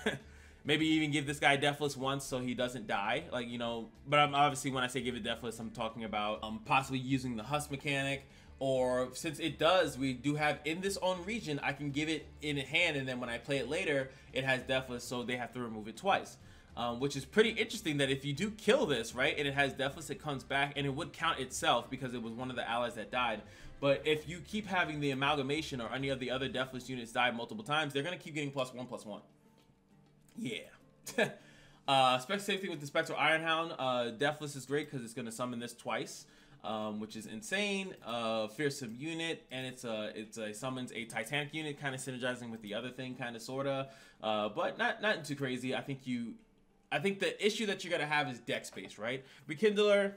Maybe even give this guy Deathless once so he doesn't die. Like, you know, but I'm obviously when I say give it Deathless, I'm talking about um, possibly using the Husk mechanic or since it does we do have in this own region i can give it in hand and then when i play it later it has deathless so they have to remove it twice. Um, which is pretty interesting that if you do kill this right and it has deathless it comes back and it would count itself because it was one of the allies that died. But if you keep having the amalgamation or any of the other deathless units die multiple times they're going to keep getting plus one plus one. Yeah. Uh thing with the spectral ironhound. Uh deathless is great because it's going to summon this twice um, which is insane. Uh, fearsome unit, and it's a it's a summons a Titanic unit, kind of synergizing with the other thing, kind of sorta, uh, but not not too crazy. I think you, I think the issue that you're gonna have is deck space, right? Rekindler.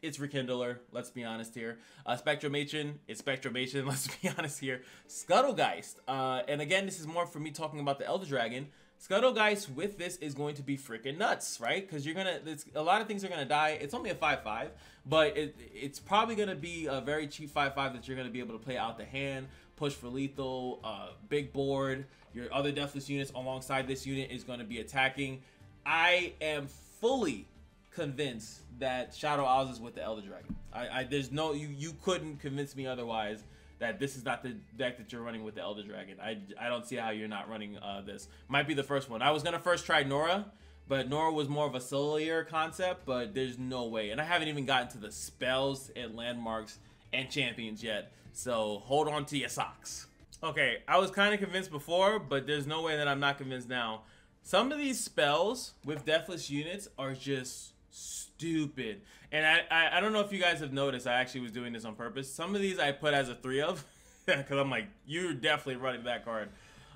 It's Rekindler, let's be honest here. Uh, Spectral Matron, it's Spectral Matron, let's be honest here. Scuttlegeist, uh, and again, this is more for me talking about the Elder Dragon. Scuttlegeist with this is going to be freaking nuts, right? Because you're gonna, a lot of things are gonna die. It's only a five-five, but it, it's probably gonna be a very cheap five-five that you're gonna be able to play out the hand, push for lethal, uh, big board. Your other deathless units alongside this unit is to be attacking. I am fully convinced that Shadow Isles is with the Elder Dragon. I, I there's no you you couldn't convince me otherwise that this is not the deck that you're running with the Elder Dragon. I, I don't see how you're not running uh, this. Might be the first one. I was gonna first try Nora, but Nora was more of a Solier concept, but there's no way. And I haven't even gotten to the spells and landmarks and champions yet. So hold on to your socks. Okay, I was kind of convinced before, but there's no way that I'm not convinced now. Some of these spells with deathless units are just stupid. And I, I, I don't know if you guys have noticed, I actually was doing this on purpose. Some of these I put as a three of, because I'm like, you're definitely running that card.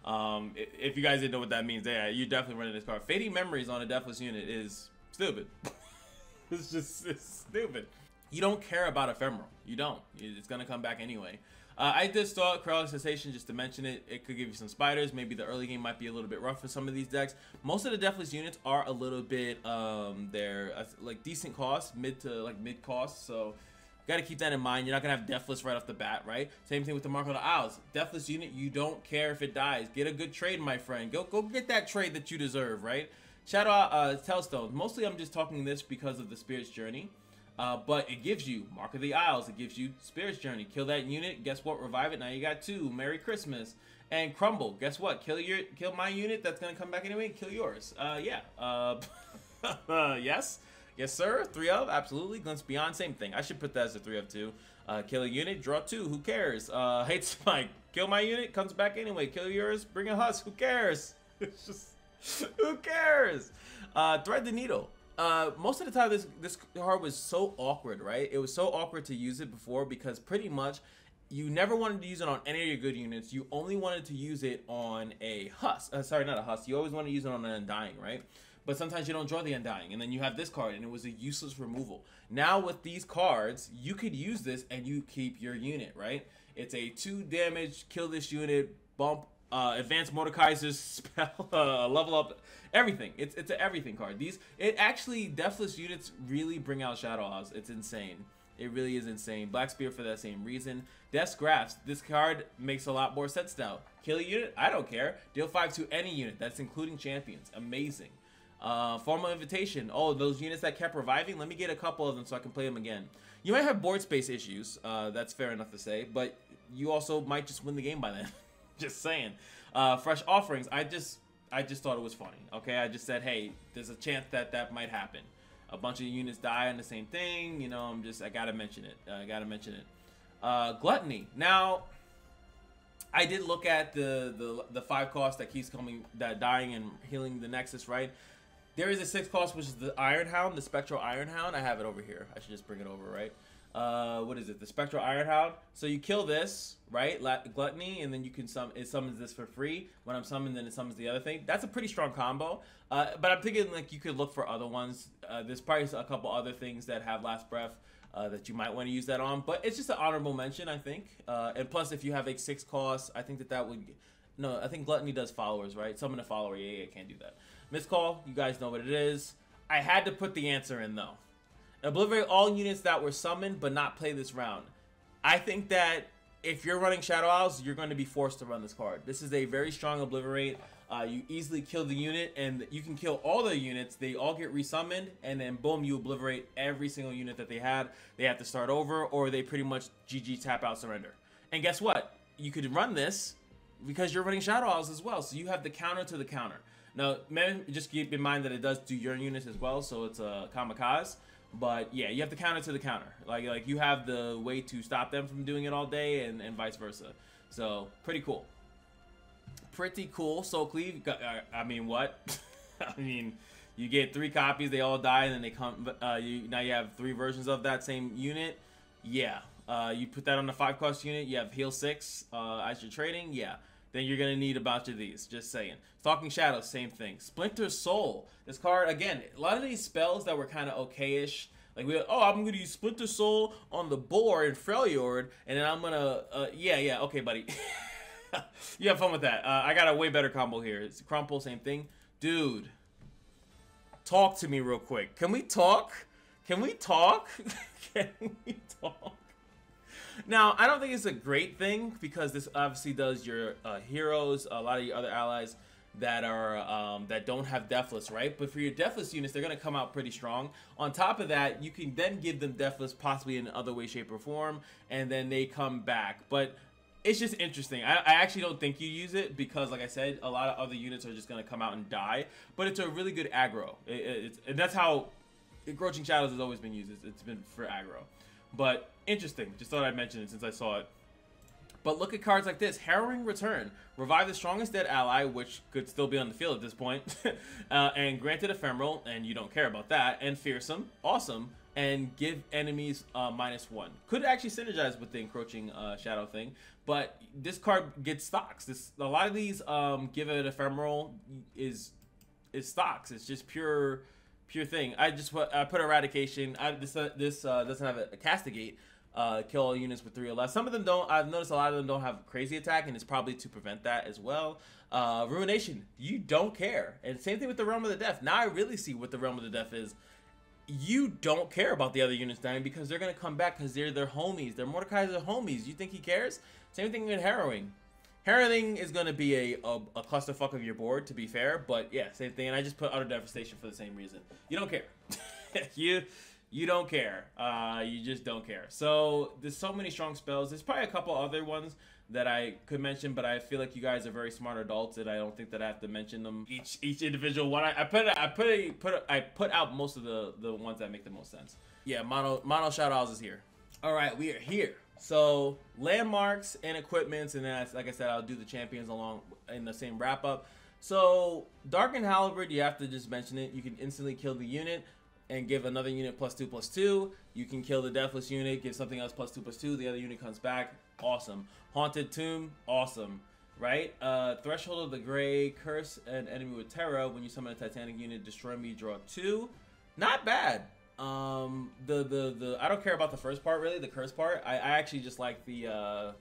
Um, if you guys didn't know what that means, yeah, you're definitely running this card. Fading Memories on a deathless unit is stupid. it's just it's stupid. You don't care about Ephemeral. You don't. It's gonna come back anyway. Uh, I just thought Corellic Cessation, just to mention it, it could give you some spiders. Maybe the early game might be a little bit rough for some of these decks. Most of the Deathless units are a little bit, um, they're uh, like decent cost, mid to like mid cost. So got to keep that in mind. You're not going to have Deathless right off the bat, right? Same thing with the Mark of the Isles. Deathless unit, you don't care if it dies. Get a good trade, my friend. Go go get that trade that you deserve, right? Shadow uh, Tellstone. Mostly I'm just talking this because of the Spirit's Journey. Uh, but it gives you Mark of the Isles. It gives you Spirit's Journey. Kill that unit. Guess what? Revive it. Now you got two. Merry Christmas. And Crumble. Guess what? Kill your kill my unit. That's gonna come back anyway. Kill yours. Uh, yeah. Uh, yes. Yes, sir. Three of. Absolutely. Glimpse Beyond. Same thing. I should put that as a three of two. Uh, kill a unit. Draw two. Who cares? Uh, hate spike. Kill my unit. Comes back anyway. Kill yours. Bring a husk. Who cares? it's just. Who cares? Uh, thread the needle uh, most of the time this this card was so awkward, right? It was so awkward to use it before because pretty much you never wanted to use it on any of your good units. You only wanted to use it on a husk. Uh, sorry, not a husk. You always want to use it on an undying, right? But sometimes you don't draw the undying, and then you have this card, and it was a useless removal. Now with these cards, you could use this and you keep your unit, right? It's a two damage, kill this unit, bump uh, advanced Mordekaiser's spell, uh, level up, everything. It's it's an everything card. These it actually deathless units really bring out Shadow Isles. It's insane. It really is insane. Black Spear for that same reason. Death's Grasp. This card makes a lot more sense now. Kill a unit? I don't care. Deal 5 to any unit. That's including champions. Amazing. Uh, formal Invitation. Oh, those units that kept reviving? Let me get a couple of them so I can play them again. You might have board space issues. Uh, that's fair enough to say. But you also might just win the game by then. just saying. Uh, fresh offerings. I just I just thought it was funny. Okay, I just said, hey, there's a chance that that might happen. A bunch of units die on the same thing. You know, I'm just I gotta mention it. I gotta mention it. Uh, gluttony. Now, I did look at the the the five cost that keeps coming that dying and healing the Nexus. Right. There is a six cost, which is the Iron Hound, the Spectral Iron Hound. I have it over here. I should just bring it over, right? Uh, what is it? The Spectral Iron Hound. So you kill this, right? La- Gluttony, and then you can summon. It summons this for free. When I'm summoned, then it summons the other thing. That's a pretty strong combo. Uh, but I'm thinking like you could look for other ones. Uh, there's probably a couple other things that have Last Breath. Uh, that you might want to use that on, but it's just an honorable mention, I think. Uh, and plus, if you have a six cost, I think that that would. No, I think Gluttony does followers, right? Summon a follower, yeah, yeah, can't do that. Miss Call, you guys know what it is. I had to put the answer in though. Obliterate all units that were summoned but not play this round. I think that if you're running Shadow Isles, you're going to be forced to run this card. This is a very strong Obliterate. Uh, you easily kill the unit, and you can kill all the units. They all get resummoned, and then boom, you obliterate every single unit that they had. They have to start over, or they pretty much GG tap out surrender. And guess what? You could run this because you're running Shadow Isles as well, so you have the counter to the counter. Now, just keep in mind that it does do your units as well, so it's a kamikaze. But yeah, you have to counter to the counter. Like like you have the way to stop them from doing it all day, and, and vice versa. So pretty cool. Pretty cool. Soul Cleave. Uh, I mean, what? I mean, you get three copies. They all die, and then they come. Uh, you now you have three versions of that same unit. Yeah. Uh, you put that on the five cost unit. You have heal six uh, as you're trading. Yeah then you're gonna need a bunch of these. Just saying. Stalking Shadows, same thing. Splinter Soul. This card again. A lot of these spells that were kind of okayish. Like we, oh, I'm gonna use Splinter Soul on the board in Freljord, and then I'm gonna, uh, yeah, yeah, okay, buddy. you have fun with that. Uh, I got a way better combo here. It's crumple, same thing. Dude, talk to me real quick. Can we talk? Can we talk? Can we talk? Now, I don't think it's a great thing because this obviously does your uh, heroes, a lot of your other allies that are um, that don't have deathless, right? But for your deathless units, they're gonna come out pretty strong. On top of that, you can then give them deathless possibly in other way, shape, or form, and then they come back. But it's just interesting. I, I, actually don't think you use it because, like I said, a lot of other units are just going to come out and die. But it's a really good aggro. It, and that's how Encroaching Shadows has always been used. It's, it's been for aggro. But interesting. Just thought I'd mention it since I saw it. But look at cards like this. Harrowing Return. Revive the strongest dead ally, which could still be on the field at this point. uh, and granted Ephemeral, and you don't care about that. And Fearsome. Awesome. And give enemies uh, minus one. Could actually synergize with the Encroaching uh, Shadow thing. But this card gets stocks. This A lot of these um, give it Ephemeral is is stocks. It's just pure pure thing. I just put I put eradication. I, this uh, this uh, doesn't have a, a castigate, uh, kill all units with three or less. Some of them don't. I've noticed a lot of them don't have crazy attack, and it's probably to prevent that as well. Uh, Ruination, you don't care, and same thing with the Realm of the Death. Now I really see what the Realm of the Death is. You don't care about the other units dying because they're gonna come back because they're their homies. They're Mordekaiser's homies. You think he cares? Same thing with Harrowing. Harrowing is going to be a, a, a, clusterfuck of your board, to be fair. But yeah, same thing. And I just put Utter Devastation for the same reason. You don't care. you you don't care. Uh, you just don't care. So there's so many strong spells. There's probably a couple other ones that I could mention, but I feel like you guys are very smart adults, and I don't think that I have to mention them each each individual one. I, I put I put a, put a, I put out most of the the ones that make the most sense. Yeah, mono mono shout outs is here. All right, we are here. So landmarks and equipments, and then like I said, I'll do the champions along in the same wrap up. So Darkened Halberd, you have to just mention it. You can instantly kill the unit and give another unit plus two plus two. You can kill the deathless unit, give something else plus two plus two. The other unit comes back. Awesome. Haunted Tomb. Awesome. Right? Uh, Threshold of the Gray. Curse an enemy with terror. When you summon a Titanic unit, destroy me, draw two. Not bad. Um, the, the, the, I don't care about the first part really, the curse part. I, I actually just like the, uh,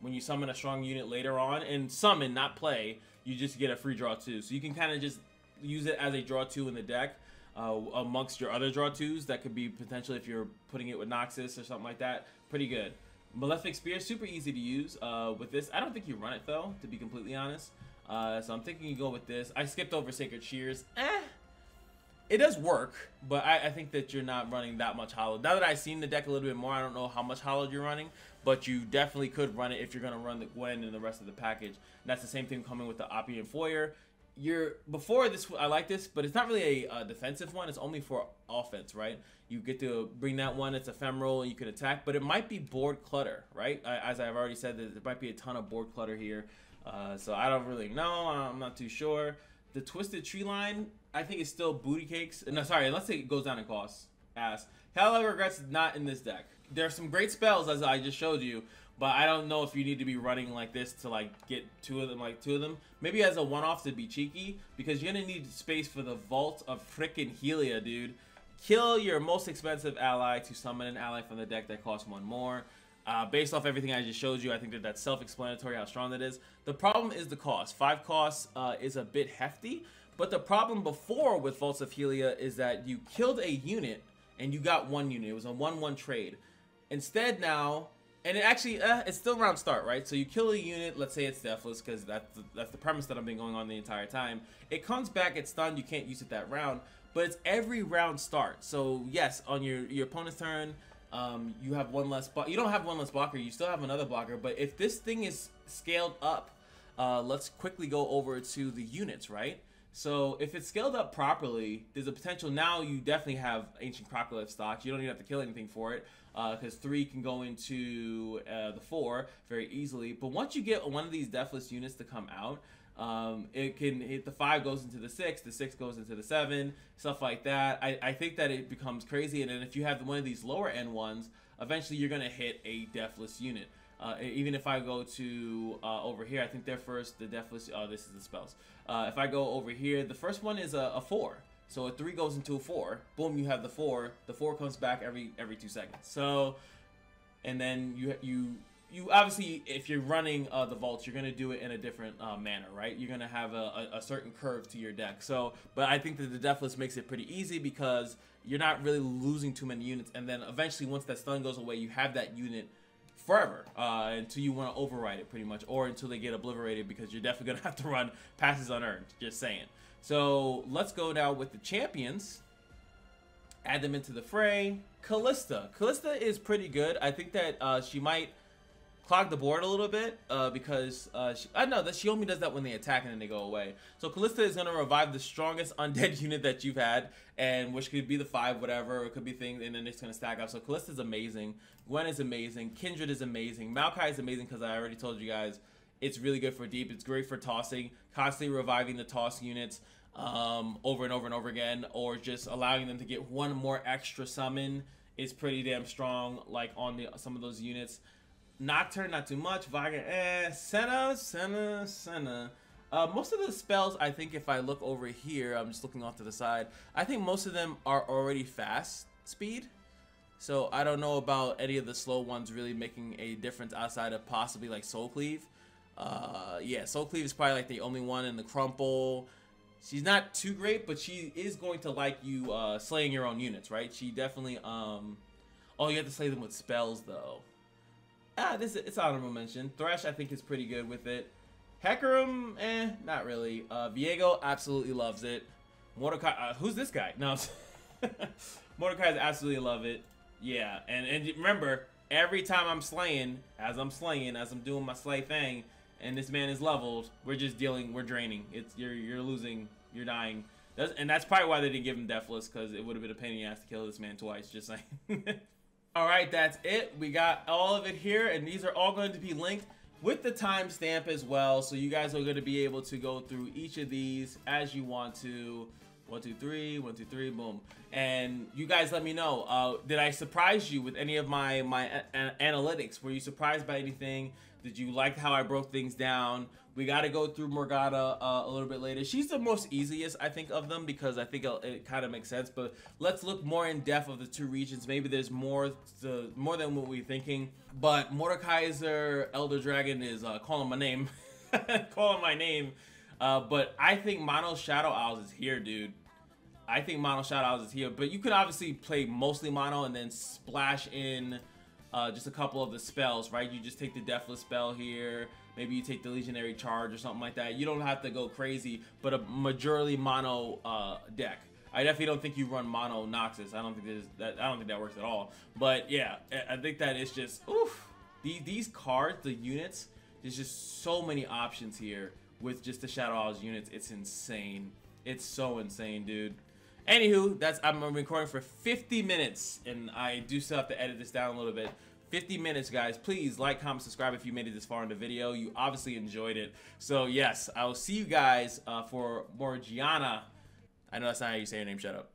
when you summon a strong unit later on, and summon, not play, you just get a free draw two. So you can kind of just use it as a draw two in the deck uh, amongst your other draw twos. That could be potentially if you're putting it with Noxus or something like that. Pretty good. Malefic Spear, super easy to use uh, with this. I don't think you run it though, to be completely honest. Uh, so I'm thinking you go with this. I skipped over Sacred Shears. Eh, it does work, but I, I, think that you're not running that much hollow. Now that I've seen the deck a little bit more, I don't know how much hollow you're running, but you definitely could run it if you're going to run the Gwen and the rest of the package. And that's the same thing coming with the Oppian Foyer you're before this I like this, but it's not really a, a, defensive one. It's only for offense, right? You get to bring that one. It's ephemeral. You can attack, but it might be board clutter, right? As I've already said, there might be a ton of board clutter here. Uh, so I don't really know. I'm not too sure. The twisted tree line, I think it's still booty cakes. No, sorry, unless it goes down in cost. Ass. Hell of Regrets not in this deck. There are some great spells as I just showed you, but I don't know if you need to be running like this to like get two of them, like two of them. Maybe as a one-off to be cheeky, because you're gonna need space for the Vault of frickin' Helia, dude. Kill your most expensive ally to summon an ally from the deck that costs one more. Uh, based off everything I just showed you, I think that that's self-explanatory how strong that is. The problem is the cost. Five costs uh, is a bit hefty, but the problem before with Vaults of Helia is that you killed a unit and you got one unit. It was a 1-1 trade. Instead now, and it actually, uh, it's still round start, right? So you kill a unit, let's say it's deathless, because that's the, that's the premise that I've been going on the entire time. It comes back, it's stunned, you can't use it that round, but it's every round start. So yes, on your, your opponent's turn, um, you have one less, you don't have one less blocker, you still have another blocker, but if this thing is scaled up, uh, let's quickly go over to the units, right? So if it's scaled up properly, there's a potential now you definitely have Ancient Crocolith stock. You don't even have to kill anything for it because uh, three can go into uh, the four very easily. But once you get one of these deathless units to come out, um, it can hit the five goes into the six, the six goes into the seven, stuff like that. I, I think that it becomes crazy. And then if you have one of these lower end ones, eventually you're gonna hit a deathless unit. Uh, even if I go to uh, over here, I think they're first, the deathless, oh, this is the spells. Uh, if I go over here, the first one is a, a four. So a three goes into a four. Boom, you have the four. The four comes back every every two seconds. So, and then you you you obviously if you're running uh, the vaults you're going to do it in a different uh, manner right you're going to have a, a, a, certain curve to your deck so but i think that the deathless makes it pretty easy because you're not really losing too many units and then eventually once that stun goes away you have that unit forever uh, until you want to override it pretty much or until they get obliterated because you're definitely going to have to run Passage Unearned just saying so let's go now with the champions add them into the fray Kalista. Kalista is pretty good. I think that uh, she might clog the board a little bit uh, because uh, she, I know that she only does that when they attack and then they go away. So Kalista is gonna revive the strongest undead unit that you've had, and which could be the five, whatever, it could be things, and then it's gonna stack up. So Kalista is amazing. Gwen is amazing. Kindred is amazing. Maokai is amazing because I already told you guys it's really good for deep. It's great for tossing, constantly reviving the toss units um, over and over and over again, or just allowing them to get one more extra summon is pretty damn strong. Like on the some of those units. Nocturne, not too much. Vaga, eh. Senna, Senna, Senna. Uh, most of the spells, I think if I look over here, I'm just looking off to the side, I think most of them are already fast speed. So I don't know about any of the slow ones really making a difference outside of possibly like Soul Cleave. Uh, yeah, Soul Cleave is probably like the only one in the Crumple. She's not too great, but she is going to like you uh, slaying your own units, right? She definitely, um... Oh, you have to slay them with spells, though. Ah, this it's honorable mention. Thresh, I think, is pretty good with it. Hecarim, eh, not really. Uh, Viego absolutely loves it. Mordecai, uh, who's this guy? No, Mordecai absolutely love it. Yeah, and and remember, every time I'm slaying, as I'm slaying, as I'm doing my slay thing, and this man is leveled, we're just dealing, we're draining. It's you're you're losing, you're dying. That's, and that's probably why they didn't give him Deathless, because it would have been a pain in the ass to kill this man twice. Just saying. All right, that's it. We got all of it here, and these are all going to be linked with the timestamp as well. So you guys are going to be able to go through each of these as you want to. One, two, three, one, two, three, boom. And you guys let me know. Uh, did I surprise you with any of my, my analytics? Were you surprised by anything? Did you like how I broke things down? We got to go through Morgana uh, a little bit later. She's the most easiest, I think, of them because I think it, kind of makes sense. But let's look more in depth of the two regions. Maybe there's more to, more than what we're thinking. But Mordekaiser Elder Dragon is uh, calling my name, calling my name. Uh, but I think Mono Shadow Isles is here, dude. I think Mono Shadow Isles is here. But you could obviously play mostly Mono and then splash in uh, just a couple of the spells, right? You just take the Deathless spell here. Maybe you take the Legionary Charge or something like that. You don't have to go crazy, but a majority mono uh, deck. I definitely don't think you run mono Noxus. I don't think that I don't think that works at all. But yeah, I think that it's just oof. These these cards, the units, there's just so many options here with just the Shadow Isles units. It's insane. It's so insane, dude. Anywho, that's I'm recording for 50 minutes, and I do still have to edit this down a little bit. 50 minutes, guys. Please like, comment, subscribe if you made it this far in the video. You obviously enjoyed it. So, yes, I will see you guys uh, for more Gianna. I know that's not how you say your name. Shut up.